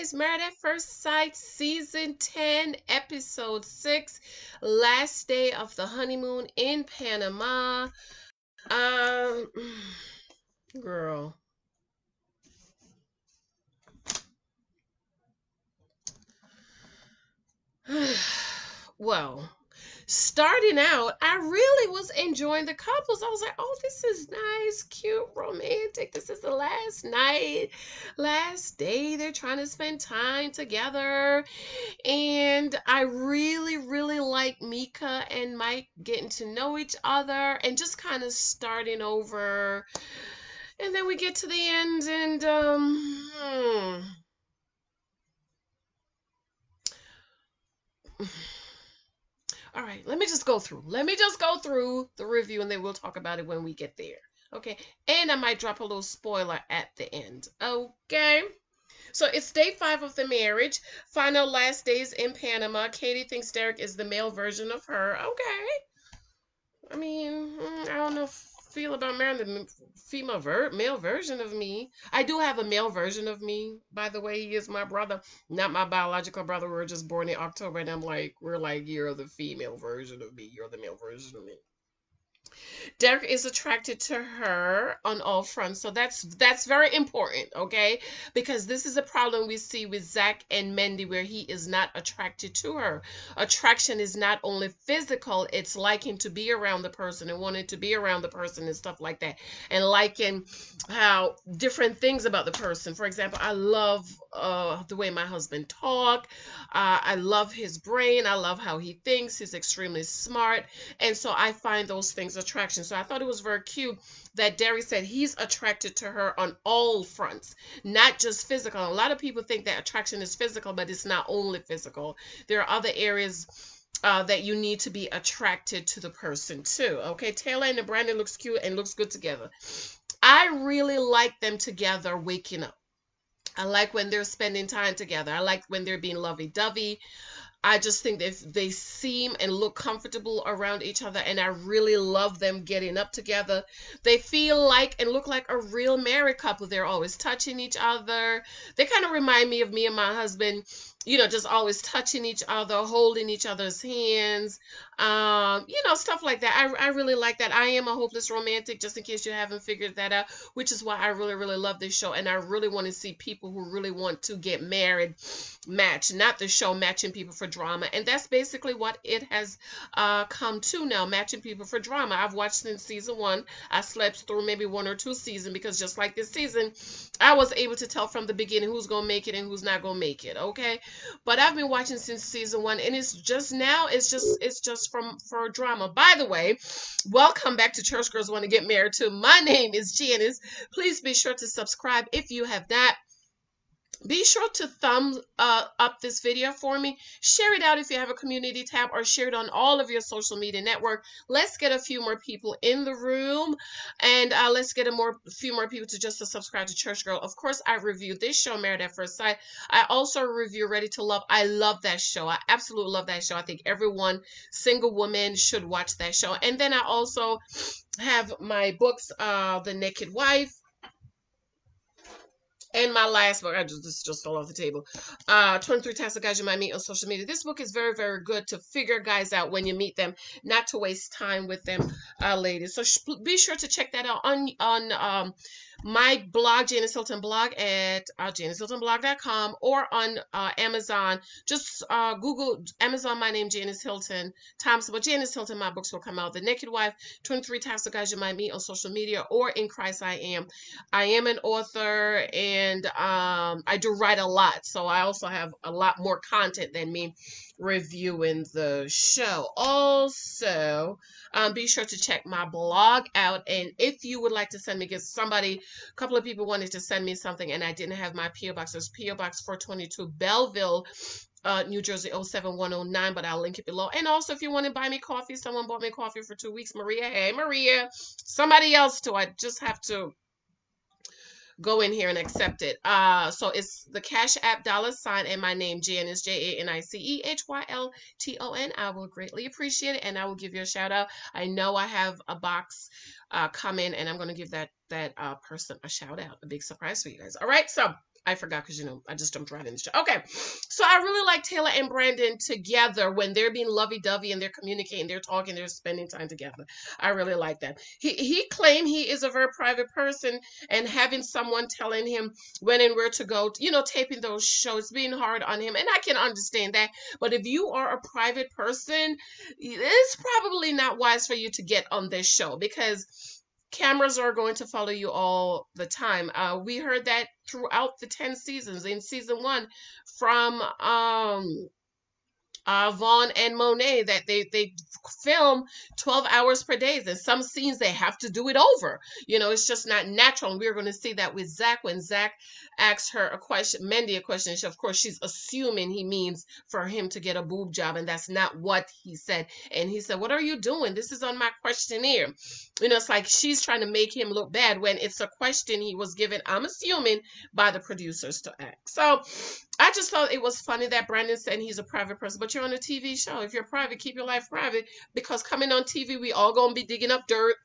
guys. Married at First Sight, Season 10, Episode 6, Last Day of the Honeymoon in Panama. Um, girl. well, starting out, I really was enjoying the couples. I was like, oh, this is nice, cute, romantic. This is the last night, last day. They're trying to spend time together. And I really, really like Mika and Mike getting to know each other and just kind of starting over. And then we get to the end and um hmm. All right, let me just go through. Let me just go through the review and then we'll talk about it when we get there. Okay, and I might drop a little spoiler at the end. Okay. So it's day five of the marriage. Final last days in Panama. Katie thinks Derek is the male version of her. Okay. I mean, mm, I don't know if feel about marrying the female ver- male version of me. I do have a male version of me, by the way. He is my brother, not my biological brother. We are just born in October, and I'm like, we're like, you're the female version of me. You're the male version of me. Derek is attracted to her on all fronts. So that's that's very important, okay? Because this is a problem we see with Zach and Mendy where he is not attracted to her. Attraction is not only physical, it's liking to be around the person and wanting to be around the person and stuff like that. And liking how different things about the person. For example, I love uh, the way my husband talk. Uh, I love his brain. I love how he thinks. He's extremely smart. And so I find those things attraction. So I thought it was very cute that Derry said he's attracted to her on all fronts, not just physical. A lot of people think that attraction is physical, but it's not only physical. There are other areas uh, that you need to be attracted to the person too. Okay, Taylor and Brandon looks cute and looks good together. I really like them together waking up. I like when they're spending time together. I like when they're being lovey dovey. I just think they they seem and look comfortable around each other, and I really love them getting up together. They feel like and look like a real married couple. They're always touching each other. They kind of remind me of me and my husband you know, just always touching each other, holding each other's hands, um, you know, stuff like that. I, I really like that. I am a hopeless romantic, just in case you haven't figured that out, which is why I really, really love this show. And I really want to see people who really want to get married match, not the show matching people for drama. And that's basically what it has uh, come to now, matching people for drama. I've watched since season one. I slept through maybe one or two seasons because just like this season, I was able to tell from the beginning who's going to make it and who's not going to make it. Okay. But I've been watching since season one, and it's just now. It's just it's just from for drama. By the way, welcome back to Church Girls Want to Get Married too. My name is Janice. Please be sure to subscribe if you have not. Be sure to thumb uh, up this video for me. Share it out if you have a community tab or share it on all of your social media network. Let's get a few more people in the room and uh, let's get a more few more people to just to subscribe to Church Girl. Of course, I reviewed this show, Married at First Sight. I also review Ready to Love. I love that show. I absolutely love that show. I think everyone, single woman, should watch that show. And then I also have my books, uh, The Naked Wife, and my last book, I just this just fell off the table. Uh, 23 Types of Guys You Might Meet on Social Media. This book is very, very good to figure guys out when you meet them, not to waste time with them, uh, ladies. So be sure to check that out on on um my blog, Janice Hylton blog at uh, janicehyltonblog.com or on uh, Amazon. Just uh, Google Amazon, my name, Janice Hylton Thompson. But Janice Hylton, my books will come out. The Naked Wife, 23 Types of Guys You Might Meet on social media or in Christ I Am. I am an author and um, I do write a lot. So I also have a lot more content than me reviewing the show. Also, um, be sure to check my blog out. And if you would like to send me, because somebody, a couple of people wanted to send me something and I didn't have my P.O. Box. It's P.O. Box 422 Belleville, uh, New Jersey 07109, but I'll link it below. And also, if you want to buy me coffee, someone bought me coffee for two weeks. Maria, hey, Maria. Somebody else too. I just have to go in here and accept it. Uh, so it's the Cash App dollar sign and my name, Janice, J A N I C E H Y L T O N. I will greatly appreciate it and I will give you a shout out. I know I have a box uh, come in and I'm going to give that that uh, person a shout out, a big surprise for you guys. All right, so I forgot because you know I just jumped right in the show. Okay, so I really like Taylor and Brandon together when they're being lovey-dovey and they're communicating, they're talking, they're spending time together. I really like that. He he claimed he is a very private person and having someone telling him when and where to go, you know, taping those shows being hard on him, and I can understand that. But if you are a private person, it's probably not wise for you to get on this show because cameras are going to follow you all the time. Uh, we heard that throughout the 10 seasons. In season one, from um, uh, Vaughn and Monet that they they film 12 hours per day. And some scenes they have to do it over. You know, it's just not natural. And we're going to see that with Zach when Zach asks her a question, Mendy a question. She, of course, she's assuming he means for him to get a boob job, and that's not what he said. And he said, "What are you doing? This is on my questionnaire." You know, it's like she's trying to make him look bad when it's a question he was given. I'm assuming by the producers to ask. So I just thought it was funny that Brandon said he's a private person, but you're on a TV show. If you're private, keep your life private because coming on TV, we all gonna be digging up dirt.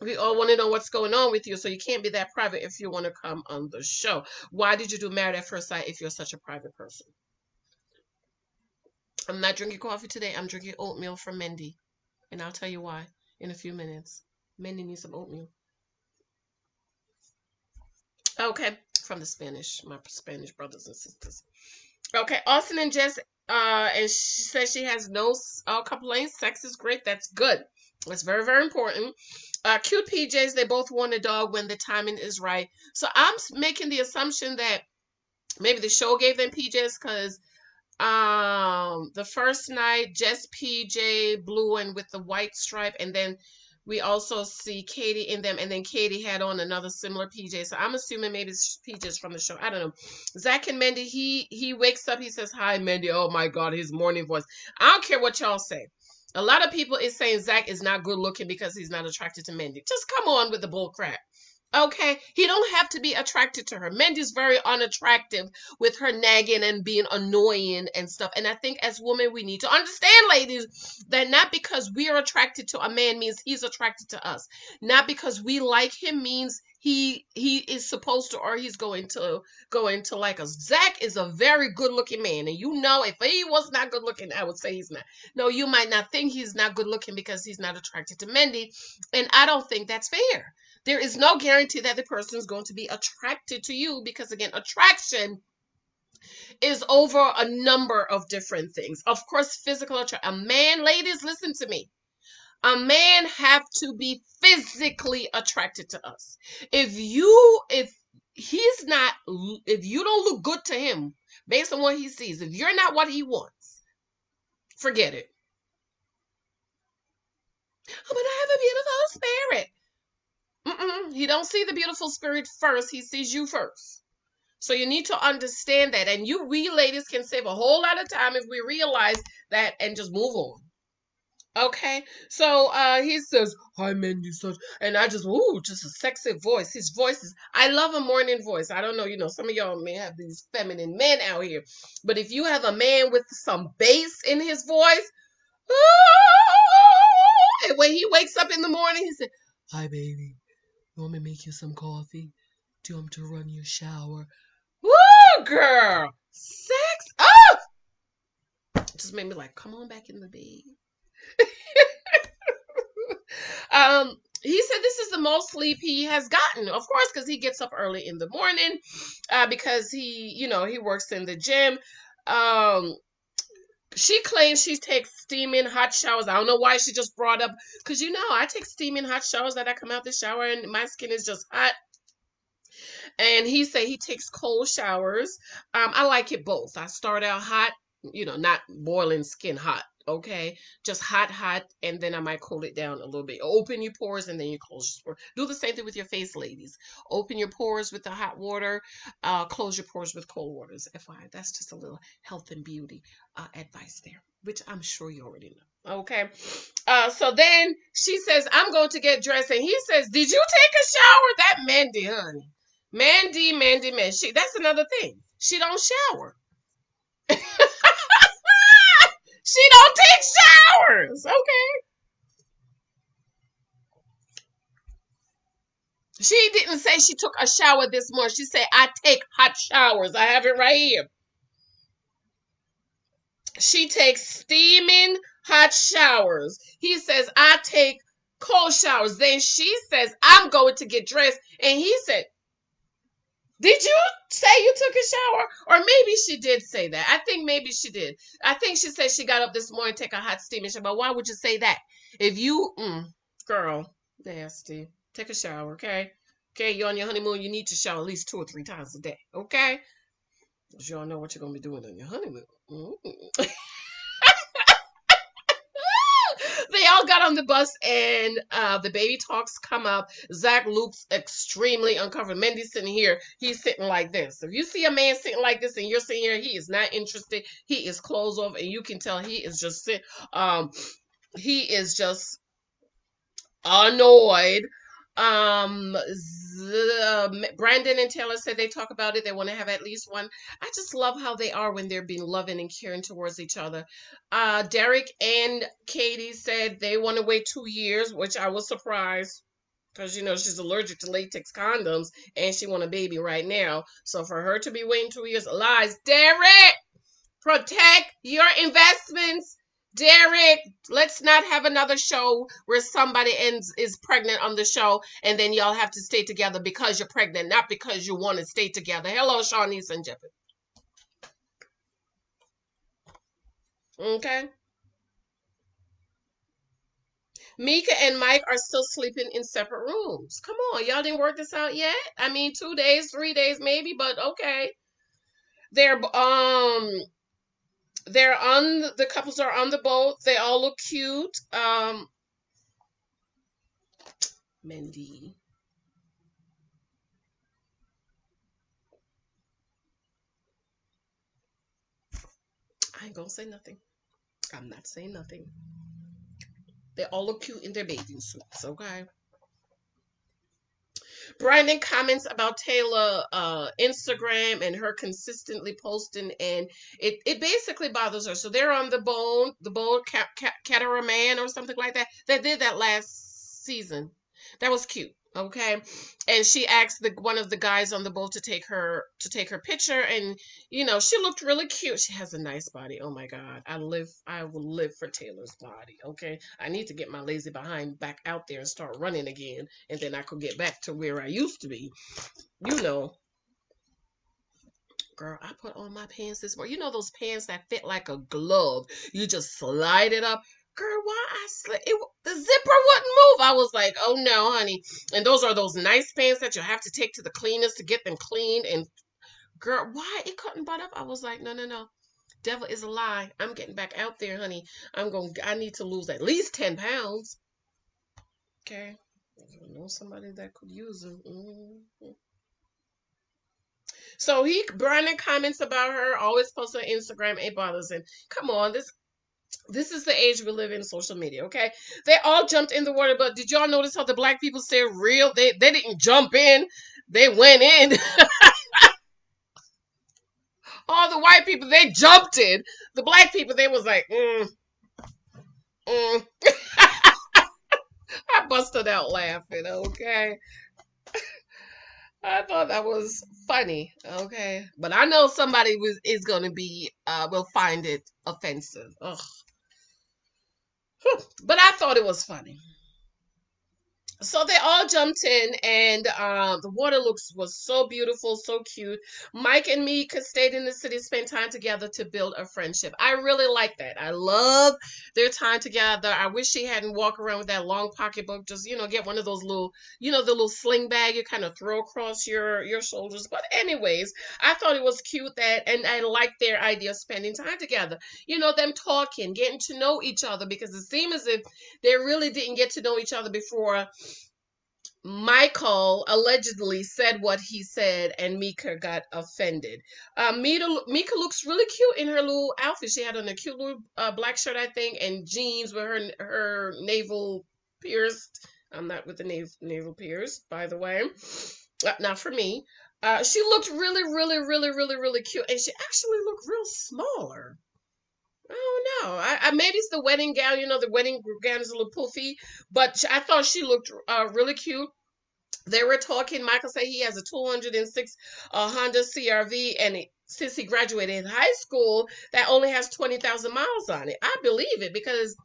We all want to know what's going on with you, so you can't be that private if you want to come on the show. Why did you do Married at First Sight if you're such a private person? I'm not drinking coffee today. I'm drinking oatmeal from Mendy, and I'll tell you why in a few minutes. Mendy needs some oatmeal. Okay, from the Spanish, my Spanish brothers and sisters. Okay, Austin and Jess, uh, and she says she has no uh, complaints. Sex is great. That's good. That's very, very important. Uh, cute PJs, they both want a dog when the timing is right. So I'm making the assumption that maybe the show gave them PJs because um the first night Jess PJ blue and with the white stripe, and then we also see Katie in them, and then Katie had on another similar PJ. So I'm assuming maybe it's PJs from the show. I don't know. Zach and Mandy, he he wakes up, he says, Hi, Mandy." Oh my god, his morning voice. I don't care what y'all say. A lot of people is saying Zach is not good looking because he's not attracted to Mandy. Just come on with the bull crap. Okay, he don't have to be attracted to her. Mendy's very unattractive with her nagging and being annoying and stuff. And I think as women, we need to understand, ladies, that not because we are attracted to a man means he's attracted to us. Not because we like him means he he is supposed to or he's going to going to like us. Zach is a very good looking man, and you know if he was not good looking, I would say he's not. No, you might not think he's not good looking because he's not attracted to Mendy, and I don't think that's fair there is no guarantee that the person is going to be attracted to you because again attraction is over a number of different things. Of course physical attraction a man ladies listen to me. A man have to be physically attracted to us. If you if he's not if you don't look good to him based on what he sees if you're not what he wants forget it. But i have a beautiful spirit Mm-mm. He don't see the beautiful spirit first. He sees you first. So you need to understand that. And you, we ladies, can save a whole lot of time if we realize that and just move on. Okay, so uh he says, Hi Mendy such and I just ooh, just a sexy voice. His voice is I love a morning voice. I don't know, you know, some of y'all may have these feminine men out here. But if you have a man with some bass in his voice, and when he wakes up in the morning, he said, Hi baby. You want me to make you some coffee? Do you want me to run your shower? Woo, girl! Sex up! Just made me like, come on back in the bed. um, he said this is the most sleep he has gotten, of course, because he gets up early in the morning, uh, because he, you know, he works in the gym. Um, she claims she takes steaming hot showers. I don't know why she just brought up because you know I take steaming hot showers that I come out the shower and my skin is just hot. And he said he takes cold showers. Um, I like it both. I start out hot, you know, not boiling skin hot okay just hot hot and then i might cool it down a little bit. Open your pores and then you close your pores. Do the same thing with your face ladies. Open your pores with the hot water. Uh, close your pores with cold waters fyi that's just a little health and beauty uh, advice there which i'm sure you already know. Okay. Uh, so then she says i'm going to get dressed. And he says did you take a shower? That mandy honey. Mandy mandy man she that's another thing. She don't shower She don't take showers. Okay. She didn't say she took a shower this morning. She said, I take hot showers. I have it right here. She takes steaming hot showers. He says, I take cold showers. Then she says, I'm going to get dressed. And he said, Did you say you took a shower? Or maybe she did say that. I think maybe she did. I think she said she got up this morning, take a hot steaming shower. But why would you say that? If you, mm, girl, nasty. Take a shower, okay? Okay, you're on your honeymoon, you need to shower at least two or three times a day, okay? Because y'all know what you're going to be doing on your honeymoon. Mm. they all got on the bus and uh, the baby talks come up. Zach looks extremely uncomfortable. Mendy's sitting here. He's sitting like this. If you see a man sitting like this and you're sitting here, he is not interested. He is closed off and you can tell he is just. Um, he is just annoyed um the, brandon and taylor said they talk about it they want to have at least one. I just love how they are when they're being loving and caring towards each other. Uh derek and katie said they want to wait two years which i was surprised because you know she's allergic to latex condoms and she want a baby right now. So for her to be waiting two years lies derek protect your investments Derek, let's not have another show where somebody ends is pregnant on the show and then y'all have to stay together because you're pregnant, not because you want to stay together. Hello, Shawnice and Jeopardy. Okay. Mika and Mike are still sleeping in separate rooms. Come on, y'all didn't work this out yet? I mean, two days, three days, maybe, but okay. They're um they're on the couples are on the boat. They all look cute. Um, Mendy. I ain't gonna say nothing. I'm not saying nothing. They all look cute in their bathing suits, okay? Brandon comments about Taylor uh, Instagram and her consistently posting, and it, it basically bothers her. So they're on the bone, the bone cat, cat, cataraman or something like that. They did that last season. That was cute. Okay, and she asked the one of the guys on the boat to take her to take her picture, and you know she looked really cute. She has a nice body. Oh my God, I live, I will live for Taylor's body. Okay, I need to get my lazy behind back out there and start running again, and then I could get back to where I used to be. You know, girl, I put on my pants this morning. You know those pants that fit like a glove. You just slide it up girl, why I slept? It, the zipper wouldn't move. I was like, oh no, honey. And those are those nice pants that you have to take to the cleaners to get them cleaned. And girl, why it couldn't butt up? I was like, no, no, no. Devil is a lie. I'm getting back out there, honey. I'm going. to I need to lose at least ten pounds. Okay. I know somebody that could use them. Mm-hmm. So he Brandon comments about her, always posts on Instagram. It bothers him. Come on, this this is the age we live in social media okay they all jumped in the water but did y'all notice how the black people said real they they didn't jump in they went in all the white people they jumped in the black people they was like mm, mm. i busted out laughing okay I thought that was funny. Okay, but I know somebody was is gonna be uh will find it offensive. Ugh. But I thought it was funny so they all jumped in and uh, the water looks was so beautiful so cute. Mike and me could stay in the city spend time together to build a friendship. I really like that. I love their time together. I wish she hadn't walk around with that long pocketbook. Just you know get one of those little you know the little sling bag you kind of throw across your your shoulders. But anyways i thought it was cute that and i like their idea of spending time together. You know them talking getting to know each other because it seems as if they really didn't get to know each other before Michael allegedly said what he said, and Mika got offended. Uh, Mika, Mika looks really cute in her little outfit. She had on a cute little uh, black shirt, I think, and jeans with her her navel pierced. I'm not with the navel, navel pierced, by the way. Uh, not for me. Uh, she looked really, really, really, really, really cute, and she actually looked real smaller. Oh no, I, I maybe it's the wedding gown. You know, the wedding gown is a little poofy, but I thought she looked uh, really cute. they were talking. Michael said he has a 206 uh, Honda CRV, and it, since he graduated high school, that only has 20,000 miles on it. I believe it because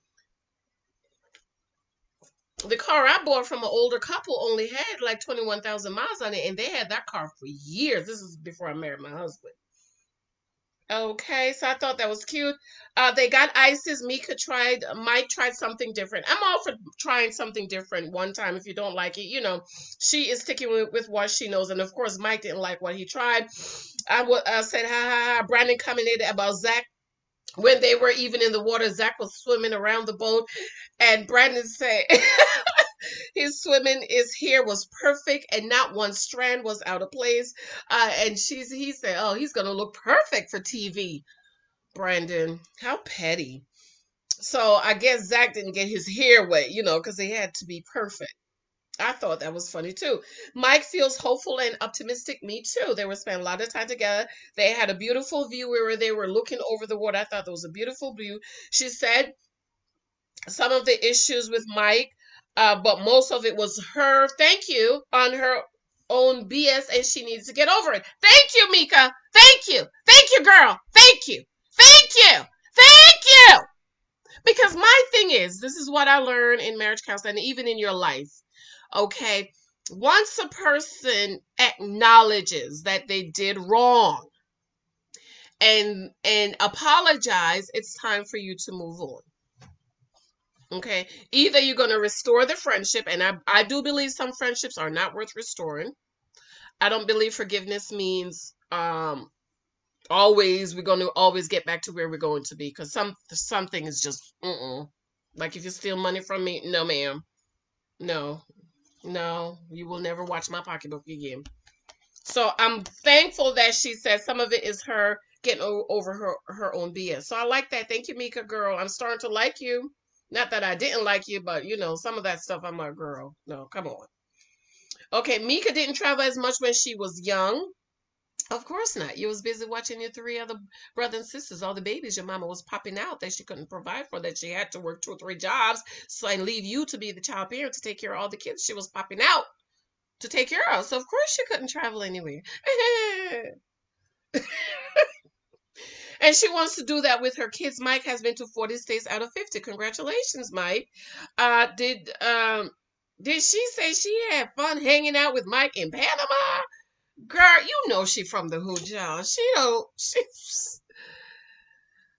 the car I bought from an older couple only had like 21,000 miles on it, and they had that car for years. This is before I married my husband. Okay, so I thought that was cute. Uh, they got ices. Mika tried, Mike tried something different. I'm all for trying something different one time. If you don't like it, you know, she is sticking with, with what she knows. And of course, Mike didn't like what he tried. I uh, said, ha ha ha. Brandon commented about Zach when they were even in the water. Zach was swimming around the boat, and Brandon said, his swimming is here was perfect and not one strand was out of place uh, and she's he said oh he's gonna look perfect for tv brandon how petty so i guess zach didn't get his hair wet you know because he had to be perfect I thought that was funny too. Mike feels hopeful and optimistic. Me too. They were spending a lot of time together. They had a beautiful view where they were looking over the water. I thought that was a beautiful view. She said some of the issues with Mike uh, but most of it was her thank you on her own BS and she needs to get over it. Thank you, Mika. Thank you. Thank you, girl. Thank you. Thank you. Thank you. Because my thing is, this is what I learned in marriage counseling and even in your life. Okay. Once a person acknowledges that they did wrong and and apologize, it's time for you to move on. Okay. Either you're going to restore the friendship, and I, I do believe some friendships are not worth restoring. I don't believe forgiveness means um always we're going to always get back to where we're going to be because some something is just uh-uh. like if you steal money from me, no ma'am. No. No, you will never watch my pocketbook again. So I'm thankful that she said some of it is her getting over her her own BS. So I like that. Thank you, Mika girl. I'm starting to like you. Not that I didn't like you, but you know, some of that stuff I'm like, girl, no, come on. Okay, Mika didn't travel as much when she was young. Of course not. You was busy watching your three other brothers and sisters, all the babies your mama was popping out that she couldn't provide for, that she had to work two or three jobs, so and leave you to be the child parent to take care of all the kids she was popping out to take care of. So of course she couldn't travel anywhere. And she wants to do that with her kids. Mike has been to 40 states out of 50. Congratulations, Mike. Uh, did um, did she say she had fun hanging out with Mike in Panama? Girl, you know she from the hood, y'all. She don't. She,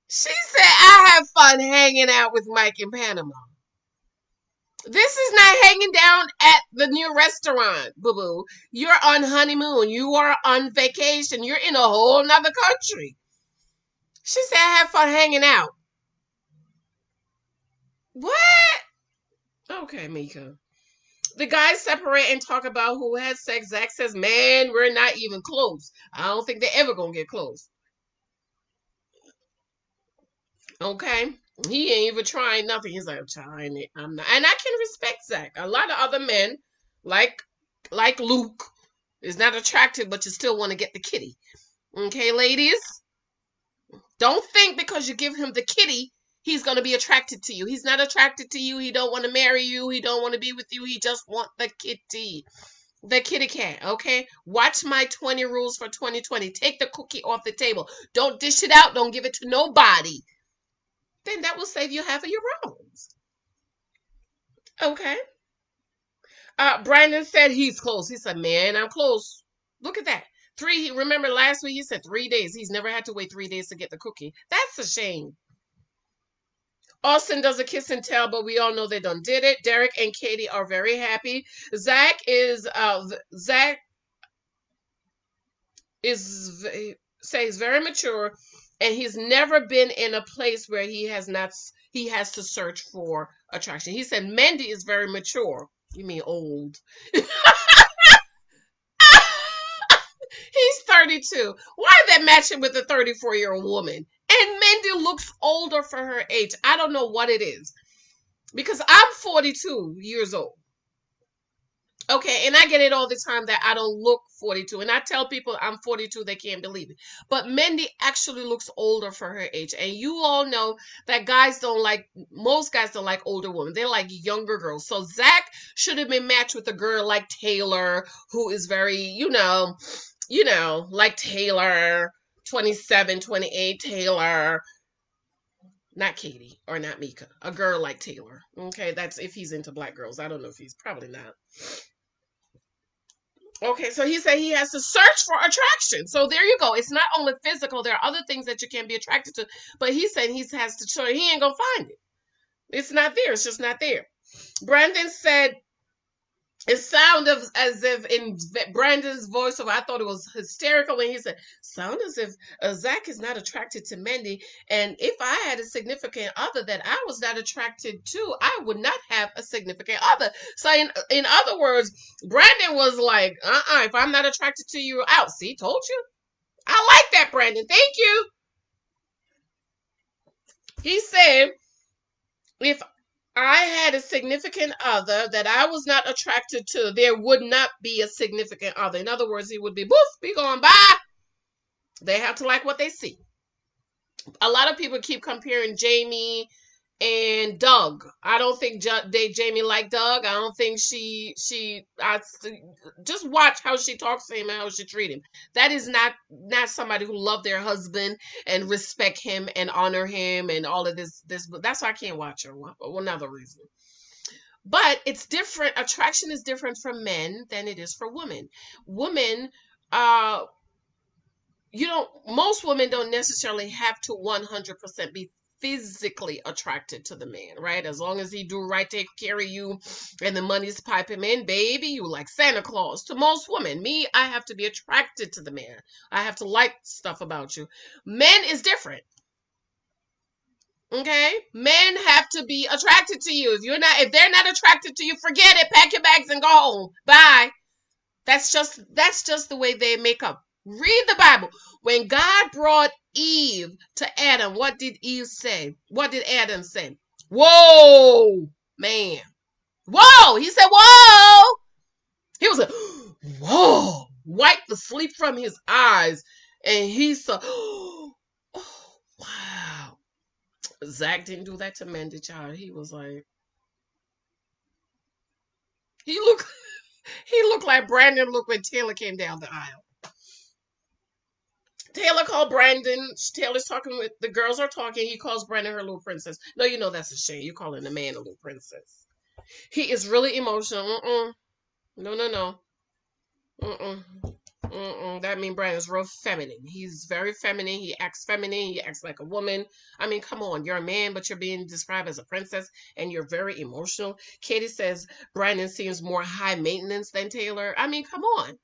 she said I have fun hanging out with Mike in Panama. This is not hanging down at the new restaurant, boo boo. You're on honeymoon. You are on vacation. You're in a whole nother country. She said, have fun hanging out. What? Okay, Mika. The guys separate and talk about who had sex. Zach says, Man, we're not even close. I don't think they're ever going to get close. Okay. He ain't even trying nothing. He's like, I'm trying it. I'm not. And I can respect Zach. A lot of other men, like like Luke, is not attractive, but you still want to get the kitty. Okay, ladies? Don't think because you give him the kitty, he's going to be attracted to you. He's not attracted to you. He don't want to marry you. He don't want to be with you. He just want the kitty. The kitty cat, okay? Watch my 20 rules for 2020. Take the cookie off the table. Don't dish it out. Don't give it to nobody. Then that will save you half of your problems. Okay. Uh, Brandon said he's close. He said, man, I'm close. Look at that. Three, remember last week he said three days. He's never had to wait three days to get the cookie. That's a shame. Austin does a kiss and tell, but we all know they done did it. Derek and Katie are very happy. Zach is uh Zach is says very mature, and he's never been in a place where he has not he has to search for attraction. He said Mandy is very mature. You mean old? He's 32. Why that matching with a 34 year old woman? And Mindy looks older for her age. I don't know what it is. Because I'm 42 years old. Okay, and I get it all the time that I don't look 42. And I tell people I'm 42, they can't believe it. But Mendy actually looks older for her age. And you all know that guys don't like, most guys don't like older women. They like younger girls. So Zach should have been matched with a girl like Taylor, who is very, you know, you know, like Taylor, 27, 28, Taylor, not Katie or not Mika, a girl like Taylor. Okay, that's if he's into black girls. I don't know if he's probably not. Okay, so he said he has to search for attraction. So there you go. It's not only physical. There are other things that you can be attracted to, but he said he has to. So he ain't gonna find it. It's not there. It's just not there. Brandon said it sounded as if in Brandon's voiceover, I thought it was hysterical when he said, "Sound as if uh, Zach is not attracted to Mandy, and if I had a significant other that I was not attracted to, I would not have a significant other." So, in in other words, Brandon was like, "Uh-uh, if I'm not attracted to you, out." See, told you. I like that, Brandon. Thank you. He said, "If I had a significant other that I was not attracted to, there would not be a significant other. In other words, he would be boof, be going by. They have to like what they see. A lot of people keep comparing Jamie and Doug. I don't think they Jamie like Doug. I don't think she she I just watch how she talks to him and how she treat him. That is not not somebody who love their husband and respect him and honor him and all of this this but that's why I can't watch her. Another reason. But it's different. Attraction is different for men than it is for women. Women uh you don't most women don't necessarily have to 100% be physically attracted to the man, right? As long as he do right, take care of you, and the money's piping in, baby, you like Santa Claus. To most women, me, I have to be attracted to the man. I have to like stuff about you. Men is different. Okay, men have to be attracted to you. If you're not, if they're not attracted to you, forget it. Pack your bags and go home. Bye. That's just that's just the way they make up. Read the Bible. When God brought Eve to Adam, what did Eve say? What did Adam say? Whoa, man. Whoa. He said, whoa. He was like, whoa. Wiped the sleep from his eyes. And he said, oh, wow. Zach didn't do that to Mendy Child. He was like, he looked, he looked like Brandon looked when Taylor came down the aisle. Taylor called Brandon. Taylor's talking with the girls are talking. He calls Brandon her little princess. No, you know that's a shame. You're calling a man a little princess. He is really emotional. Mm-mm. No, no, no. Mm-mm. Mm-mm. That means Brandon's real feminine. He's very feminine. He acts feminine. He acts like a woman. I mean, come on. You're a man, but you're being described as a princess, and you're very emotional. Katie says Brandon seems more high maintenance than Taylor. I mean, come on.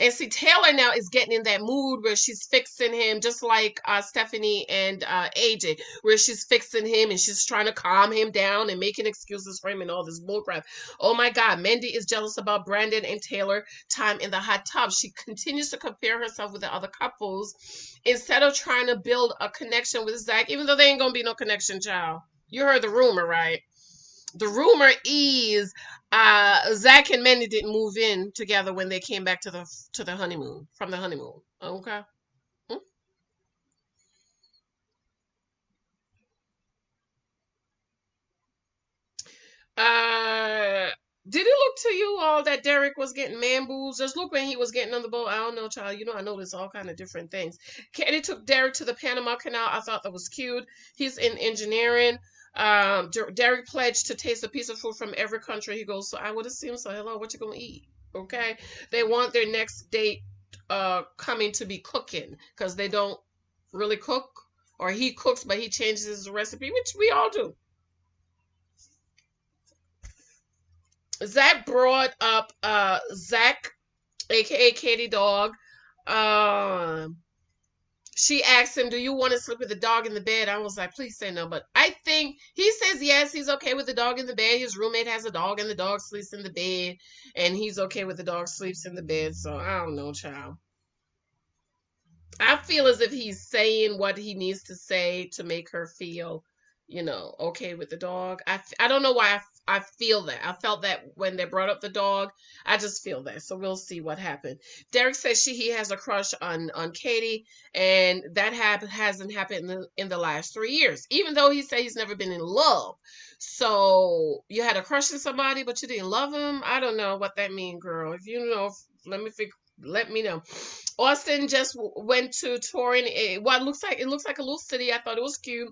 And see, Taylor now is getting in that mood where she's fixing him, just like uh, Stephanie and uh, AJ, where she's fixing him and she's trying to calm him down and making excuses for him and all this bullcrap. Oh my God, Mendy is jealous about Brandon and Taylor time in the hot tub. She continues to compare herself with the other couples instead of trying to build a connection with Zach, even though there ain't gonna be no connection, child. You heard the rumor, right? The rumor is uh, Zach and Mandy didn't move in together when they came back to the to the honeymoon from the honeymoon. Okay. Hmm? Uh, did it look to you all that Derek was getting man boobs? Just look when he was getting on the boat. I don't know, child. You know, I noticed all kind of different things. Katie took Derek to the Panama Canal. I thought that was cute. He's in engineering. Um, Derek pledged to taste a piece of food from every country he goes. So I would assume so. Hello, what you gonna eat? Okay. They want their next date uh coming to be cooking because they don't really cook, or he cooks but he changes his recipe, which we all do. Zach brought up uh Zach, aka Katie Dog. Um she asked him, Do you want to sleep with the dog in the bed? I was like, Please say no. But I think he says yes, he's okay with the dog in the bed. His roommate has a dog and the dog sleeps in the bed. And he's okay with the dog sleeps in the bed. So I don't know, child. I feel as if he's saying what he needs to say to make her feel, you know, okay with the dog. I, I don't know why I feel that. I felt that when they brought up the dog. I just feel that. So we'll see what happened. Derek says she he has a crush on on Katie, and that have, hasn't happened in the, in the last three years. Even though he said he's never been in love. So you had a crush on somebody, but you didn't love him. I don't know what that means, girl. If you know, let me figure let me know. Austin just went to touring eh, a, what looks like it looks like a little city. I thought it was cute.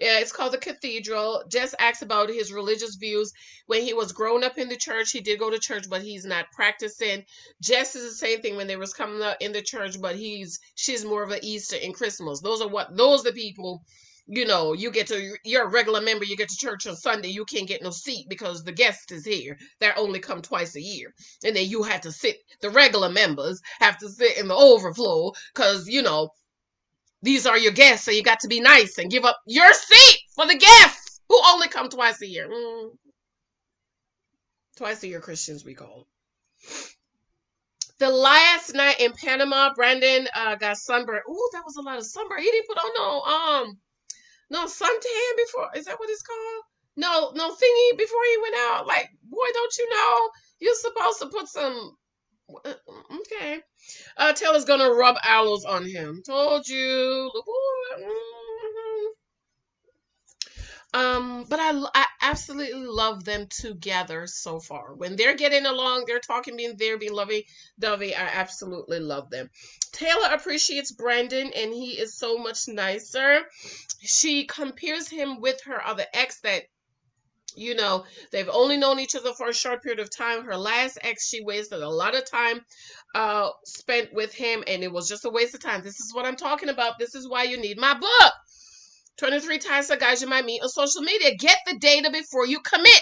Yeah, it's called the Cathedral. Just asked about his religious views when he was growing up in the church. He did go to church, but he's not practicing. Jess is the same thing when they was coming up in the church, but he's she's more of an Easter and Christmas. Those are what those are the people you know, you get to you're a regular member, you get to church on Sunday, you can't get no seat because the guest is here. That only come twice a year. And then you have to sit the regular members have to sit in the overflow cuz you know, these are your guests, so you got to be nice and give up your seat for the guests who only come twice a year. Mm. Twice a year Christians we call. The last night in Panama, Brandon uh, got sunburned. Ooh, that was a lot of sunburn. He didn't put on no um no suntan before. Is that what it's called? No, no thingy before he went out. Like, boy, don't you know you're supposed to put some. Uh, okay. Uh, Taylor's gonna rub aloes on him. Told you. Um, but I, I absolutely love them together so far. When they're getting along, they're talking, being there, being lovey dovey. I absolutely love them. Taylor appreciates Brandon, and he is so much nicer. She compares him with her other ex that you know, they've only known each other for a short period of time. Her last ex, she wasted a lot of time uh, spent with him, and it was just a waste of time. This is what I'm talking about. This is why you need my book. 23 times of guys you might meet on social media. Get the data before you commit.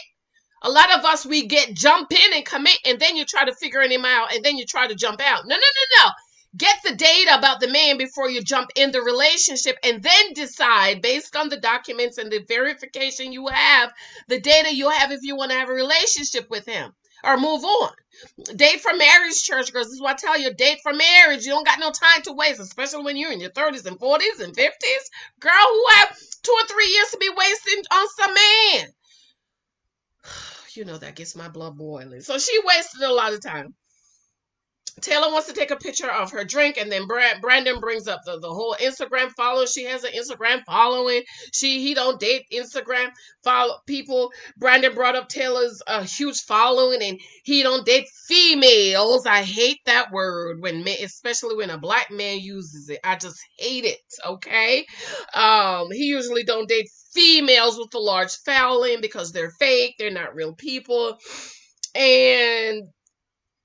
A lot of us, we get jump in and commit, and then you try to figure him out, and then you try to jump out. No, no, no, no. Get the data about the man before you jump in the relationship, and then decide based on the documents and the verification you have, the data you have if you want to have a relationship with him or move on. Date for marriage, church girls. This is what I tell you. Date for marriage. You don't got no time to waste, especially when you're in your 30s and 40s and 50s. Girl, who have two or three years to be wasting on some man? You know that gets my blood boiling. So she wasted a lot of time. Taylor wants to take a picture of her drink, and then Brandon brings up the, the whole Instagram follow. She has an Instagram following. She he don't date Instagram follow people. Brandon brought up Taylor's uh, huge following, and he don't date females. I hate that word when men, especially when a black man uses it. I just hate it. Okay, um, he usually don't date females with a large following because they're fake. They're not real people, and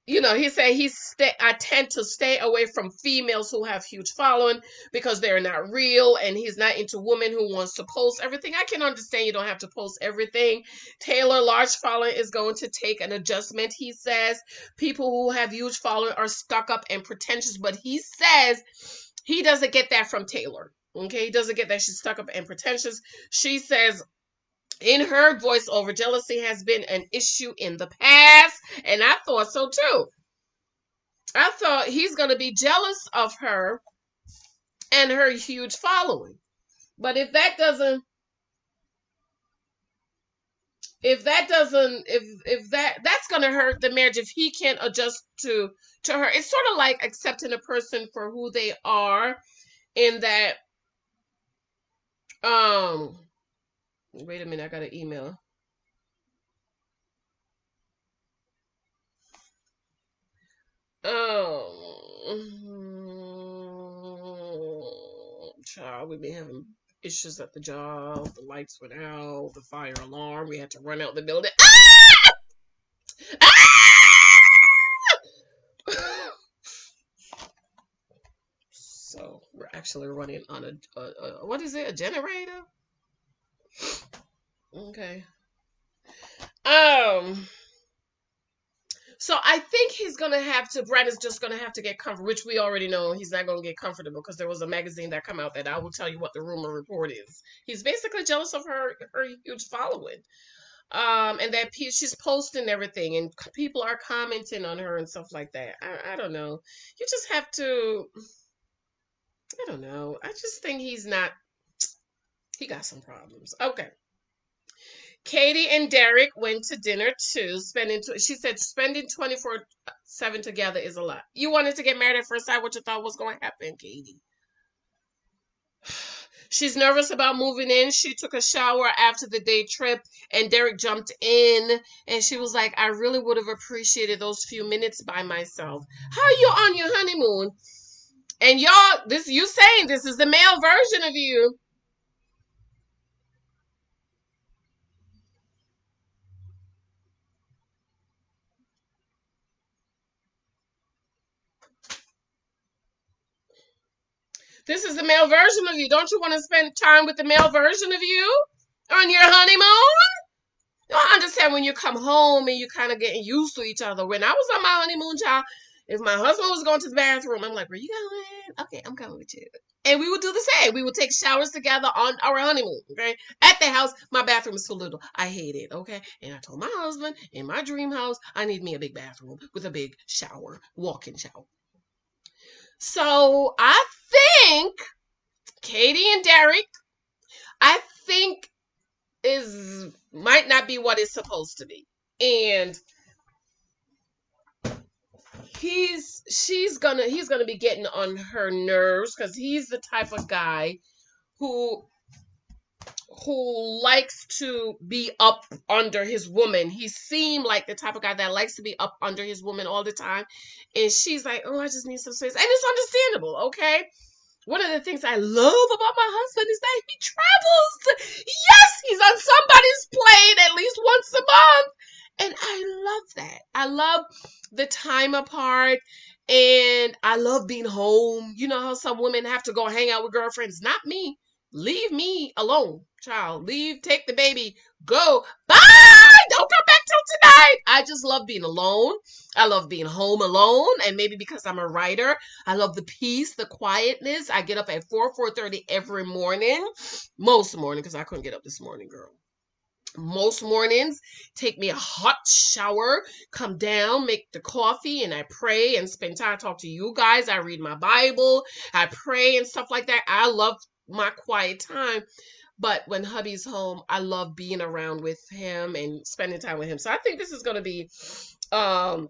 you know, he said he stay, I tend to stay away from females who have huge following because they're not real and he's not into women who wants to post everything. I can understand you don't have to post everything. Taylor, large following is going to take an adjustment. He says people who have huge following are stuck up and pretentious, but he says he doesn't get that from Taylor. Okay, he doesn't get that she's stuck up and pretentious. She says in her voiceover, jealousy has been an issue in the past, and I thought so too. I thought he's going to be jealous of her and her huge following. But if that doesn't if that doesn't if if that that's going to hurt the marriage if he can't adjust to to her. It's sort of like accepting a person for who they are in that um Wait a minute, I got an email. Oh, child, we've been having issues at the job. The lights went out, the fire alarm. We had to run out the building. Ah! Ah! so we're actually running on a, a, a what is it? A generator? Okay. Um. So I think he's gonna have to. Brandon's just gonna have to get comfortable, which we already know he's not gonna get comfortable because there was a magazine that come out that I will tell you what the rumor report is. He's basically jealous of her her huge following, um, and that she's posting everything, and people are commenting on her and stuff like that. I, I don't know. You just have to. I don't know. I just think he's not. He got some problems. Okay. Katie and Derek went to dinner too, spending, she said, spending 24 7 together is a lot. You wanted to get married at first sight, what you thought was going to happen, Katie? She's nervous about moving in. She took a shower after the day trip and Derek jumped in and she was like, I really would have appreciated those few minutes by myself. How are you on your honeymoon? And y'all, this you saying this is the male version of you. This is the male version of you. Don't you want to spend time with the male version of you on your honeymoon? I understand when you come home and you're kind of getting used to each other. When I was on my honeymoon, child, if my husband was going to the bathroom, I'm like, "Where you going?" Okay, I'm coming with you. And we would do the same. We would take showers together on our honeymoon. Okay, at the house, my bathroom is too little. I hate it. Okay, and I told my husband in my dream house, I need me a big bathroom with a big shower, walk-in shower. So I think Katie and Derek, I think is might not be what it's supposed to be. And he's she's gonna he's gonna be getting on her nerves because he's the type of guy who who likes to be up under his woman. He seemed like the type of guy that likes to be up under his woman all the time. And she's like, oh, I just need some space. And it's understandable, okay? One of the things I love about my husband is that he travels. Yes, he's on somebody's plane at least once a month. And I love that. I love the time apart and I love being home. You know how some women have to go hang out with girlfriends? Not me. Leave me alone, child. Leave, take the baby, go. Bye! Don't come back till tonight. I just love being alone. I love being home alone. And maybe because I'm a writer, I love the peace, the quietness. I get up at 4, 4.30 every morning. Most morning, because I couldn't get up this morning, girl most mornings take me a hot shower come down make the coffee and i pray and spend time talk to you guys i read my bible i pray and stuff like that i love my quiet time but when hubby's home i love being around with him and spending time with him so i think this is going to be um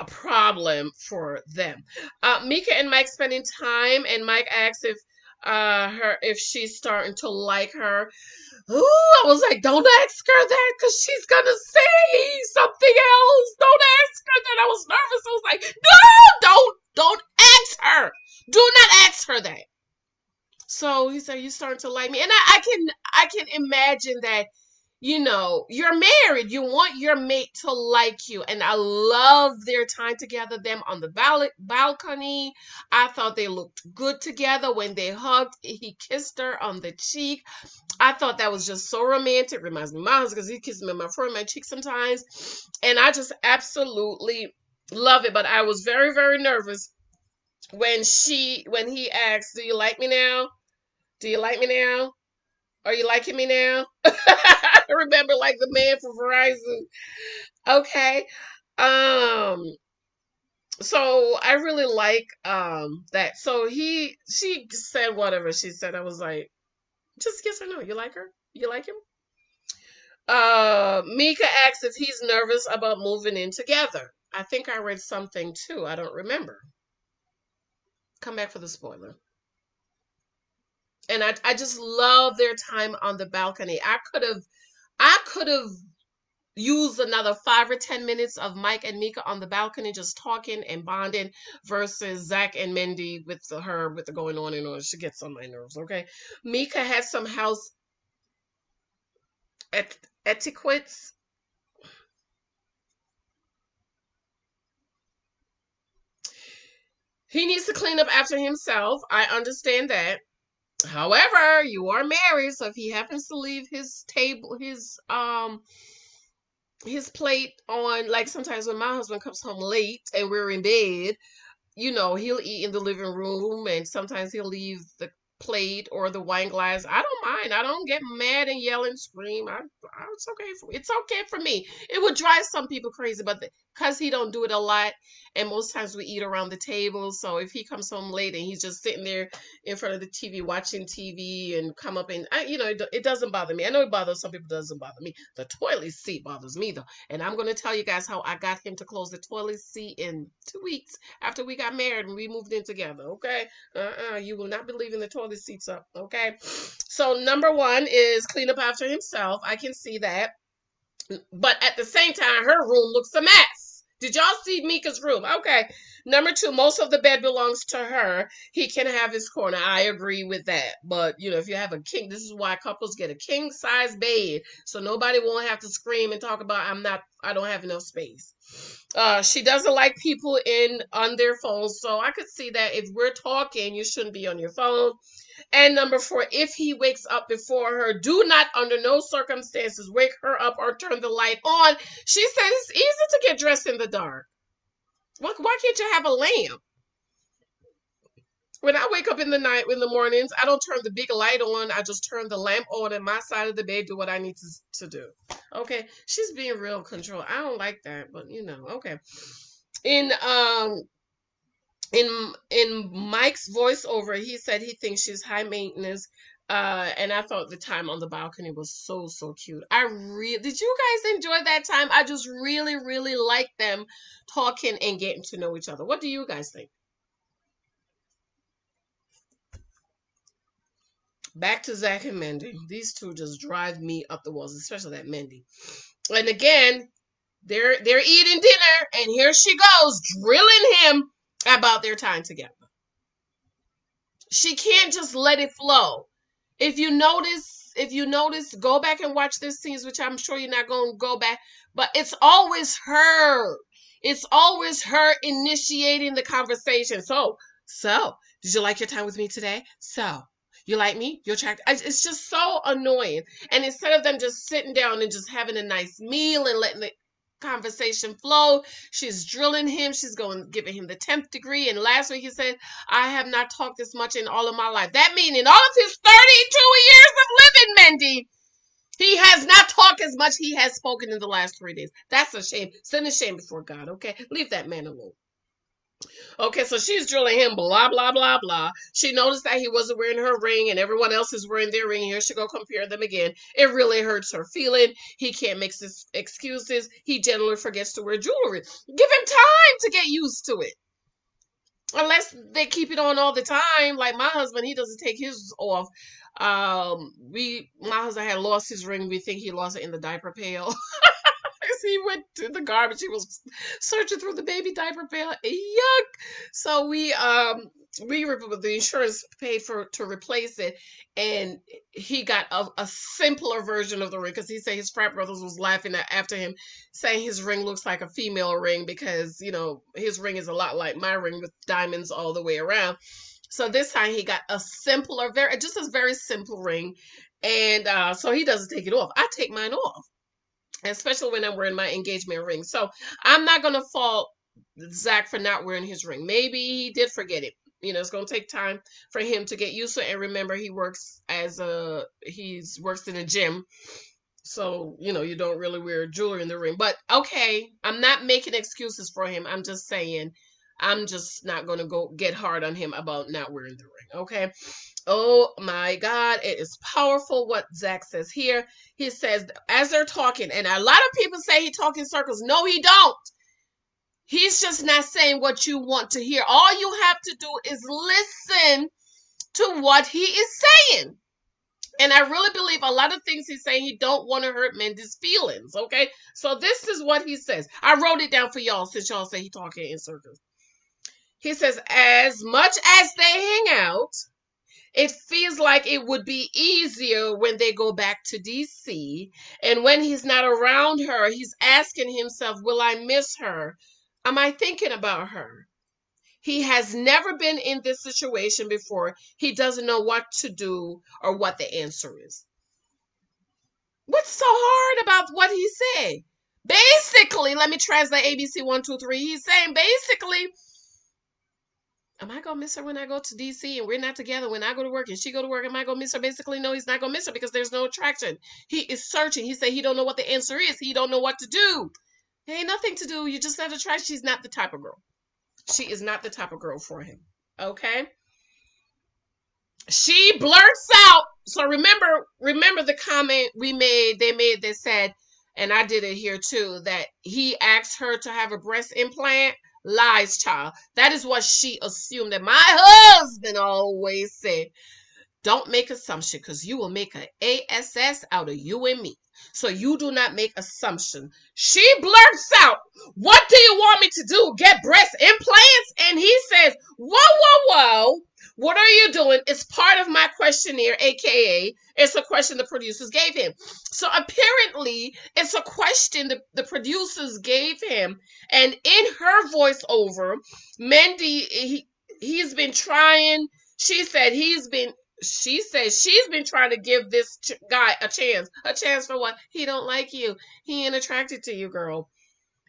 a problem for them uh, mika and mike spending time and mike asks if uh her if she's starting to like her Ooh, I was like, don't ask her that because she's gonna say something else. Don't ask her that. I was nervous. I was like, no, don't, don't ask her. Do not ask her that. So he said, you starting to like me, and I, I can, I can imagine that you know, you're married. You want your mate to like you. And I love their time together, them on the bal- balcony. I thought they looked good together when they hugged. He kissed her on the cheek. I thought that was just so romantic. Reminds me of my husband because he kisses me on my forehead, my cheek sometimes. And I just absolutely love it. But I was very, very nervous when she, when he asked, Do you like me now? Do you like me now? Are you liking me now? Remember, like the man from Verizon. Okay. Um. So I really like um that. So he she said whatever she said. I was like, just yes or no. You like her? You like him? Uh, Mika asks if he's nervous about moving in together. I think I read something too. I don't remember. Come back for the spoiler and I, I just love their time on the balcony. I could have I could have used another five or ten minutes of Mike and Mika on the balcony just talking and bonding versus Zach and Mindy with the, her with the going on and on. She gets on my nerves, okay? Mika has some house et- etiquettes. He needs to clean up after himself. I understand that. However, you are married, so if he happens to leave his table, his um, his plate on, like sometimes when my husband comes home late and we're in bed, you know, he'll eat in the living room, and sometimes he'll leave the plate or the wine glass. I don't mind. I don't get mad and yell and scream. I, I It's okay. For, it's okay for me. It would drive some people crazy, but because he don't do it a lot, and most times we eat around the table. So if he comes home late and he's just sitting there in front of the TV watching TV and come up and I, you know, it, it doesn't bother me. I know it bothers some people. Doesn't bother me. The toilet seat bothers me though, and I'm gonna tell you guys how I got him to close the toilet seat in two weeks after we got married and we moved in together. Okay, uh-uh, you will not be leaving the toilet seats up. Okay, so number one is clean up after himself. I can see that, but at the same time, her room looks a mess. Did y'all see Mika's room? Okay. Number two, most of the bed belongs to her. He can have his corner. I agree with that. But, you know, if you have a king, this is why couples get a king size bed. So nobody won't have to scream and talk about, I'm not, I don't have enough space. Uh, she doesn't like people in on their phones. So I could see that if we're talking, you shouldn't be on your phone. And number four, if he wakes up before her, do not under no circumstances wake her up or turn the light on. She says it's easy to get dressed in the dark. Why, why can't you have a lamp? When I wake up in the night, in the mornings, I don't turn the big light on. I just turn the lamp on in my side of the bed, do what I need to, to do. Okay. She's being real control. I don't like that, but you know, okay. In um in in Mike's voiceover, he said he thinks she's high maintenance. Uh, and I thought the time on the balcony was so so cute. I really did. You guys enjoy that time? I just really really like them talking and getting to know each other. What do you guys think? Back to Zach and Mandy. These two just drive me up the walls, especially that Mandy. And again, they're they're eating dinner, and here she goes drilling him about their time together. She can't just let it flow. If you notice, if you notice, go back and watch this scenes, which I'm sure you're not going to go back, but it's always her. It's always her initiating the conversation. So, so, did you like your time with me today? So, you like me? You're attracted. It's just so annoying. And instead of them just sitting down and just having a nice meal and letting the conversation flow. She's drilling him. She's going giving him the 10th degree. And last week he said, I have not talked this much in all of my life. That means in all of his 32 years of living, Mendy, he has not talked as much he has spoken in the last three days. That's a shame. Send a shame before God, okay? Leave that man alone. Okay, so she's drilling him, blah, blah, blah, blah. She noticed that he wasn't wearing her ring and everyone else is wearing their ring. Here she go compare them again. It really hurts her feeling. He can't make excuses. He generally forgets to wear jewelry. Give him time to get used to it. Unless they keep it on all the time. Like my husband, he doesn't take his off. Um, we my husband had lost his ring. We think he lost it in the diaper pail. he went to the garbage. He was searching through the baby diaper pail. Yuck! So we um we the insurance paid for to replace it, and he got a, a simpler version of the ring because he said his frat brothers was laughing at, after him, saying his ring looks like a female ring because you know his ring is a lot like my ring with diamonds all the way around. So this time he got a simpler, very just a very simple ring, and uh, so he doesn't take it off. I take mine off especially when I'm wearing my engagement ring. So I'm not gonna fault Zach for not wearing his ring. Maybe he did forget it. You know, it's gonna take time for him to get used to it. And remember, he works as a he's works in a gym. So, you know, you don't really wear jewelry in the ring. But okay, I'm not making excuses for him. I'm just saying I'm just not gonna go get hard on him about not wearing the ring. Okay. Oh my God, it is powerful what Zach says here. He says, as they're talking, and a lot of people say he talk in circles. No, he don't. He's just not saying what you want to hear. All you have to do is listen to what he is saying. And I really believe a lot of things he's saying he don't want to hurt Mendy's feelings. Okay, so this is what he says. I wrote it down for y'all since y'all say he talking in circles. He says, as much as they hang out, it feels like it would be easier when they go back to DC. And when he's not around her, he's asking himself, Will I miss her? Am I thinking about her? He has never been in this situation before. He doesn't know what to do or what the answer is. What's so hard about what he said? Basically, let me translate ABC 123. He's saying basically, am I gonna miss her when I go to DC and we're not together when I go to work and she go to work? Am I gonna miss her? Basically, no, he's not gonna miss her because there's no attraction. He is searching. He said he don't know what the answer is. He don't know what to do. There ain't nothing to do. You just not attracted. She's not the type of girl. She is not the type of girl for him. Okay. She blurts out. So remember, remember the comment we made. They made that said, and I did it here too, that he asked her to have a breast implant lies, child. That is what she assumed. that my husband always said, don't make assumption because you will make an ASS out of you and me. So you do not make assumption. She blurts out, what do you want me to do? Get breast implants? And he says, whoa, whoa, whoa. What are you doing? It's part of my questionnaire, aka it's a question the producers gave him. So apparently, it's a question the, the producers gave him, and in her voiceover, Mandy he he's been trying. She said he's been. She says she's been trying to give this ch- guy a chance. A chance for what? He don't like you. He ain't attracted to you, girl.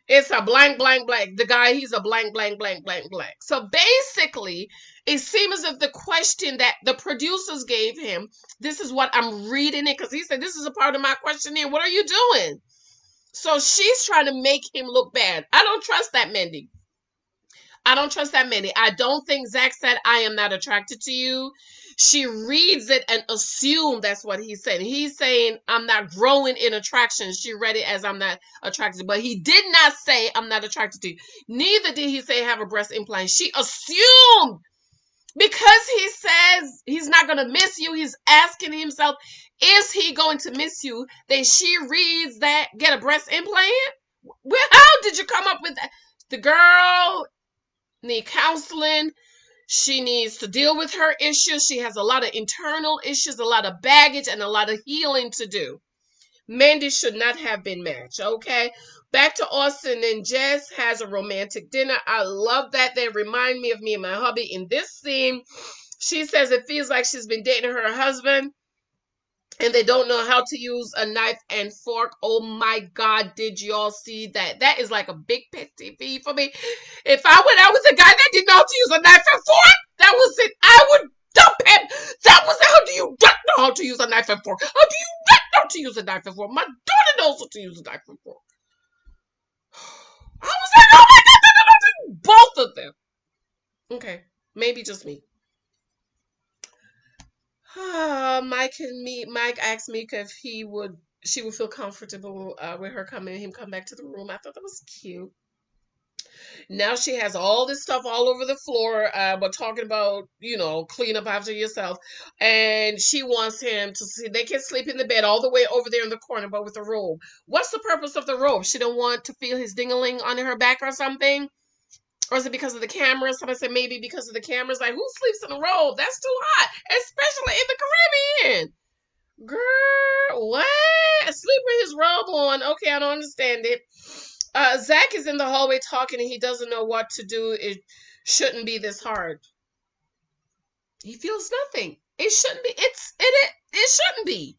It's a blank, blank, blank. The guy, he's a blank, blank, blank, blank, blank. So basically, it seems as if the question that the producers gave him, this is what I'm reading it because he said, This is a part of my questionnaire. What are you doing? So she's trying to make him look bad. I don't trust that, Mindy. I don't trust that Mindy. I don't think Zach said, I am not attracted to you she reads it and assume that's what he's saying. He's saying, I'm not growing in attraction. She read it as I'm not attracted. But he did not say, I'm not attracted to you. Neither did he say, have a breast implant. She assumed because he says he's not going to miss you. He's asking himself, is he going to miss you? Then she reads that, get a breast implant. Well, how did you come up with that? The girl need counseling she needs to deal with her issues. She has a lot of internal issues, a lot of baggage, and a lot of healing to do. Mandy should not have been matched. Okay. Back to Austin and Jess has a romantic dinner. I love that. They remind me of me and my hubby in this scene. She says it feels like she's been dating her husband and they don't know how to use a knife and fork. Oh my God, did y'all see that? That is like a big pet TV for me. If I went out with a guy that didn't know how to use a knife and fork, that was it. I would dump him. That was how do you not know how to use a knife and fork? How do you not know how to use a knife and fork? My daughter knows how to use a knife and fork. I was like, oh my God, both of them. Okay, maybe just me. Uh, Mike and me. Mike asked me if he would, she would feel comfortable uh, with her coming, him come back to the room. I thought that was cute. Now she has all this stuff all over the floor, uh, but talking about you know clean up after yourself, and she wants him to see they can sleep in the bed all the way over there in the corner, but with a robe. What's the purpose of the robe? She don't want to feel his dingaling on her back or something. Or is it because of the cameras? Somebody said maybe because of the cameras. Like, who sleeps in a robe? That's too hot, especially in the Caribbean. Girl, what? Sleep with his robe on. Okay, I don't understand it. Uh, Zach is in the hallway talking and he doesn't know what to do. It shouldn't be this hard. He feels nothing. It shouldn't be. It's it. It, it shouldn't be.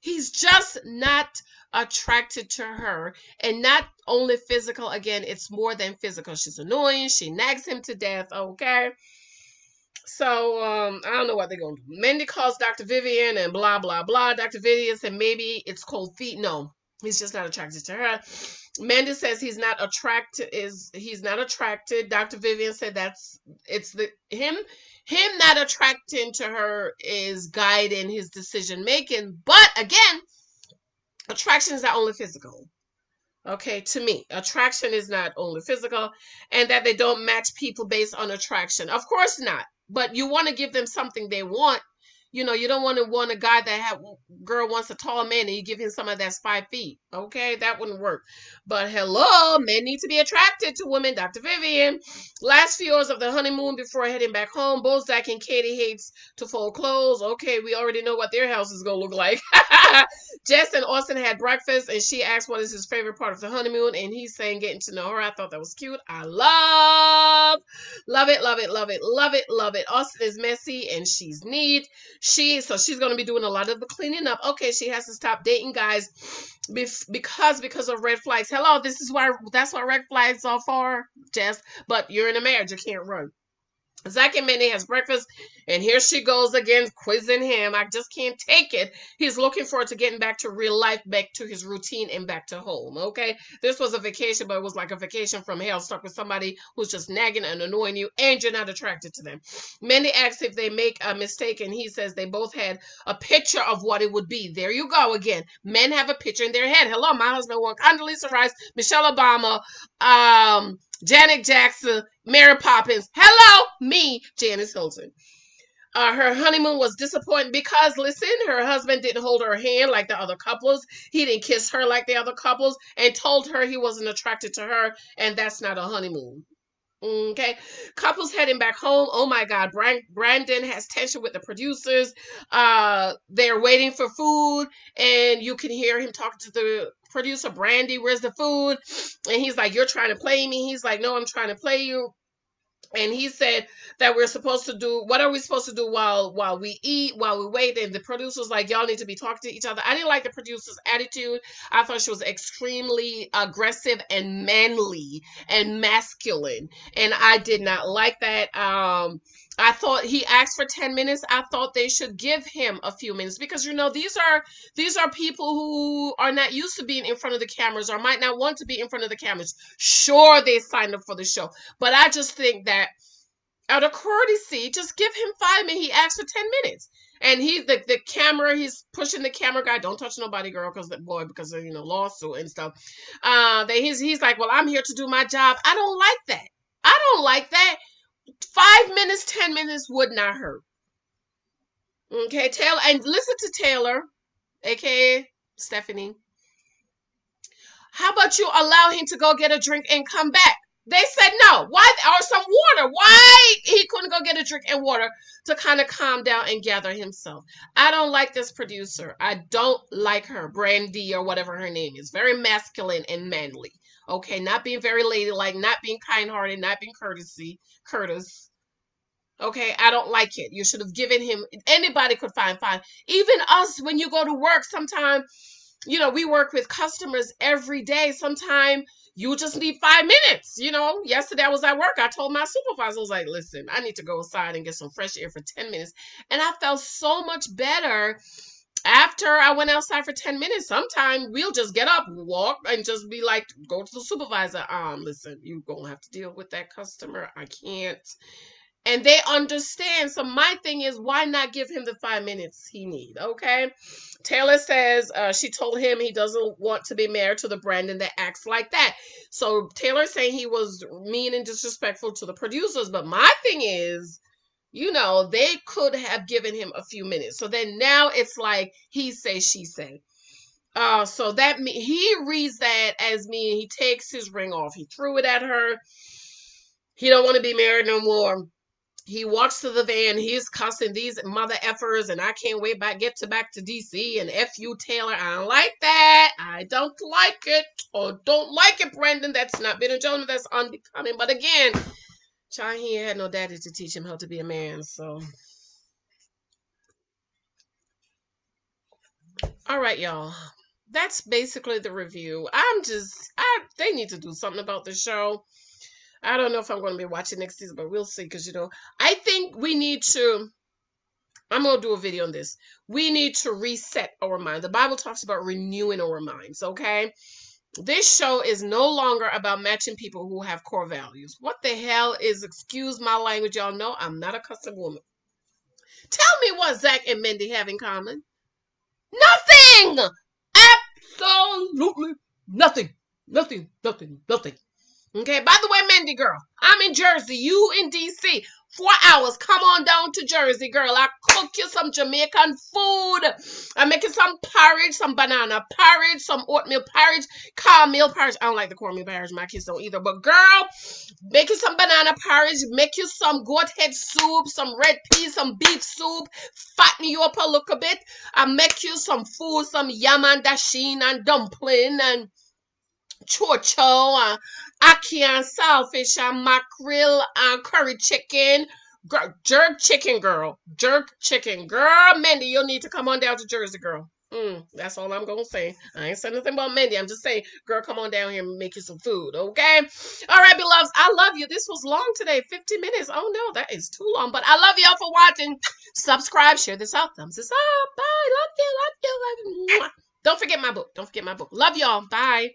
He's just not attracted to her and not only physical again it's more than physical she's annoying she nags him to death okay so um, I don't know what they're gonna do. Mandy calls Dr. Vivian and blah blah blah. Dr. Vivian said maybe it's cold feet. No, he's just not attracted to her. Mandy says he's not attracted is he's not attracted. Dr. Vivian said that's it's the him him not attracting to her is guiding his decision making. But again, attraction is not only physical. Okay, to me, attraction is not only physical, and that they don't match people based on attraction. Of course not. But you want to give them something they want you know, you don't want to want a guy that have girl wants a tall man and you give him somebody that's five feet. Okay, that wouldn't work. But hello, men need to be attracted to women. Dr. Vivian. Last few hours of the honeymoon before heading back home, both Zach and Katie hates to fold clothes. Okay, we already know what their house is gonna look like. Jess and Austin had breakfast and she asked what is his favorite part of the honeymoon, and he's saying getting to know her. I thought that was cute. I love, love it, love it, love it, love it, love it. Austin is messy and she's neat she so she's going to be doing a lot of the cleaning up okay she has to stop dating guys because because of red flags. Hello this is why that's what red flags are for jess but you're in a marriage you can't run Zach and Minnie has breakfast, and here she goes again, quizzing him. I just can't take it. He's looking forward to getting back to real life, back to his routine, and back to home. Okay, this was a vacation, but it was like a vacation from hell, stuck with somebody who's just nagging and annoying you, and you're not attracted to them. Minnie asks if they make a mistake, and he says they both had a picture of what it would be. There you go again. Men have a picture in their head. Hello, my husband won Condoleezza Rice, Michelle Obama, um, Janet Jackson, Mary Poppins. Hello, me, Janice Hylton. Uh, her honeymoon was disappointing because, listen, her husband didn't hold her hand like the other couples. He didn't kiss her like the other couples and told her he wasn't attracted to her, and that's not a honeymoon. Okay, couples heading back home. Oh my God, Brandon has tension with the producers. Uh, they're waiting for food, and you can hear him talking to the producer, Brandy. Where's the food? And he's like, "You're trying to play me." He's like, "No, I'm trying to play you." And he said that we're supposed to do what are we supposed to do while while we eat while we wait? And the producer's like y'all need to be talking to each other. I didn't like the producer's attitude. I thought she was extremely aggressive and manly and masculine. And i did not like that. Um I thought he asked for 10 minutes. I thought they should give him a few minutes because you know these are these are people who are not used to being in front of the cameras or might not want to be in front of the cameras. Sure they signed up for the show, but I just think that out of courtesy, just give him 5 minutes. He asked for 10 minutes. And he the, the camera, he's pushing the camera guy, don't touch nobody, girl, because the boy, because of you know, lawsuit and stuff. Uh that he's he's like, Well, I'm here to do my job. I don't like that. I don't like that five minutes, ten minutes would not hurt. Okay, Taylor, and listen to Taylor, aka Stephanie. How about you allow him to go get a drink and come back? They said no. Why? Or some water. Why he couldn't go get a drink and water to kind of calm down and gather himself? I don't like this producer. I don't like her, Brandy or whatever her name is. Very masculine and manly. Okay, not being very ladylike, not being kind-hearted, not being courtesy, Curtis. Okay, I don't like it. You should have given him. Anybody could find fine. Even us, when you go to work, sometimes, you know, we work with customers every day. Sometimes you just need five minutes. You know, yesterday I was at work. I told my supervisor, I was like, listen, I need to go outside and get some fresh air for 10 minutes. And I felt so much better after I went outside for 10 minutes, sometimes we'll just get up, walk, and just be like, go to the supervisor. Um, listen, you're gonna have to deal with that customer. I can't. And they understand. So my thing is, why not give him the five minutes he need? Okay. Taylor says uh, she told him he doesn't want to be married to the Brandon that acts like that. So Taylor saying he was mean and disrespectful to the producers. But my thing is, you know, they could have given him a few minutes. So then now it's like he say, she say. Uh, so that me he reads that as me. He takes his ring off. He threw it at her. He don't want to be married no more. He walks to the van. He's cussing these mother effers, and I can't wait back get to back to DC and f you Taylor. I don't like that. I don't like it. Or don't like it, Brendan. That's not Ben and Jonah. That's unbecoming. But again, Shahin had no daddy to teach him how to be a man, so. All right, y'all. That's basically the review. I'm just, I they need to do something about the show. I don't know if I'm going to be watching next season, but we'll see. Because, you know, I think we need to, I'm going to do a video on this. We need to reset our mind. The Bible talks about renewing our minds, okay? This show is no longer about matching people who have core values. What the hell is, excuse my language, y'all know I'm not a custom woman. Tell me what Zach and Mindy have in common. Nothing! Absolutely nothing. Nothing, nothing, nothing. Okay, by the way, Mindy girl, I'm in Jersey, you in DC four hours. Come on down to Jersey, girl. I cook you some Jamaican food. I'm making some porridge, some banana porridge, some oatmeal porridge, cornmeal porridge. I don't like the cornmeal porridge. My kids don't either. But girl, make you some banana porridge. Make you some goat head soup, some red peas, some beef soup. Fatten you up a little bit. I make you some food, some yam and dasheen and dumpling and chocho, uh, ackee and saltfish and mackerel and curry chicken, Girl, jerk chicken girl. Jerk chicken girl. Mandy, you'll need to come on down to Jersey, girl. Mm, that's all I'm gonna say. I ain't saying nothing about Mandy. I'm just saying, girl, come on down here and make you some food, okay? All right, beloveds, I love you. This was long today, 50 minutes. Oh no, that is too long. But I love y'all for watching. Subscribe, share this out, thumbs this up. Bye. Love you, love you, love you. Don't forget my book. Don't forget my book. Love y'all. Bye.